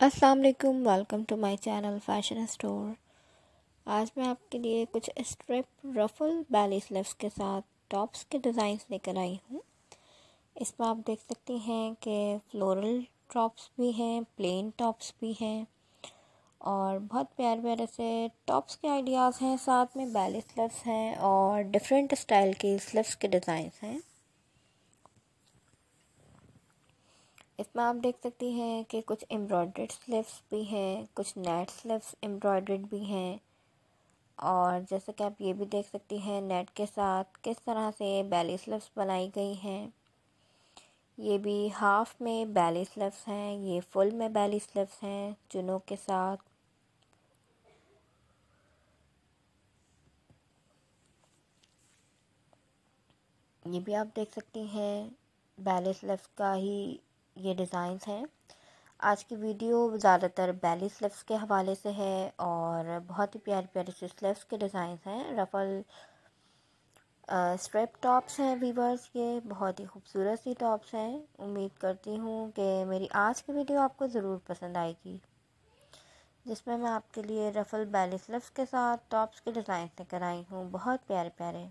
السلام علیکم welcome to my channel fashion store آج میں آپ کے لیے کچھ اسٹرپ رفل بیلی سلیفس کے ساتھ ٹاپس کے ڈیزائنس لے کر آئی ہوں۔ اس میں آپ دیکھ سکتی ہیں کہ فلورل ٹاپس بھی ہیں پلین ٹاپس بھی ہیں اور بہت پیارے پیارے سے ٹاپس کے آئیڈیاز ہیں، ساتھ میں بیلی سلیفس ہیں اور ڈفرینٹ اسٹائل کی سلیفس کے ڈیزائنس ہیں۔ اس میں آپ دیکھ سکتی ہیں کہ کچھ امبرائڈریڈ سلیفس بھی ہیں، کچھ نیٹ سلیفس امبرائڈریڈ بھی ہیں۔ اور جیسا کہ آپ یہ بھی دیکھ سکتی ہیں نیٹ کے ساتھ کس طرح سے بیلی سلیفس بنائی گئی ہیں۔ یہ بھی ہاف میں بیلی سلیفس ہیں، یہ فل میں بیلی سلیفس ہیں چنوں کے ساتھ۔ یہ بھی آپ دیکھ سکتی ہیں بیلی سلیفس کا ہی یہ ڈیزائنس ہیں۔ آج کی ویڈیو زیادہ تر بیلی سلیفس کے حوالے سے ہے اور بہت ہی پیارے پیارے سے سلیفس کے ڈیزائنس ہیں۔ رفل اسٹریپ ٹاپس ہیں ویورس یہ بہت ہی خوبصورت سی ٹاپس ہیں۔ امید کرتی ہوں کہ میری آج کی ویڈیو آپ کو ضرور پسند آئے گی، جس میں میں آپ کے لیے رفل بیلی سلیفس کے ساتھ ٹاپس کے ڈیزائنس لے کر آئی ہوں۔ بہت پیارے پیارے۔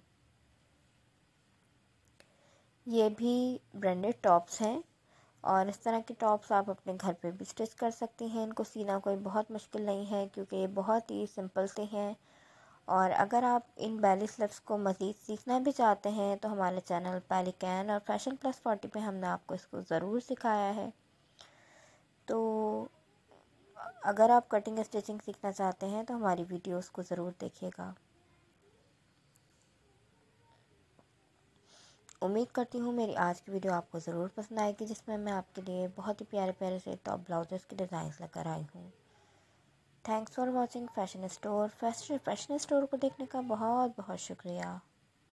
یہ بھی برینڈڈ ٹاپس ہیں۔ اور اس طرح کے ٹاپس آپ اپنے گھر پہ بھی اسٹچ کر سکتی ہیں۔ ان کو سینا کوئی بہت مشکل نہیں ہے کیونکہ یہ بہت ہی سمپل سے ہیں۔ اور اگر آپ ان بیلی سلپس کو مزید سیکھنا بھی چاہتے ہیں تو ہمارے چینل پیلی کین اور فیشن پلس فورٹی پہ ہم نے آپ کو اس کو ضرور سکھایا ہے۔ تو اگر آپ کٹنگ اسٹیچنگ سیکھنا چاہتے ہیں تو ہماری ویڈیوز کو ضرور دیکھیے گا۔ امید کرتی ہوں میری آج کی ویڈیو آپ کو ضرور پسند آئے گی، جس میں میں آپ کے لیے بہت ہی پیارے پیارے سے ٹاپ بلاؤزز کے ڈیزائنس لے کر آئی ہوں۔ Thanks for watching fashion store fashion store کو دیکھنے کا بہت بہت شکریہ۔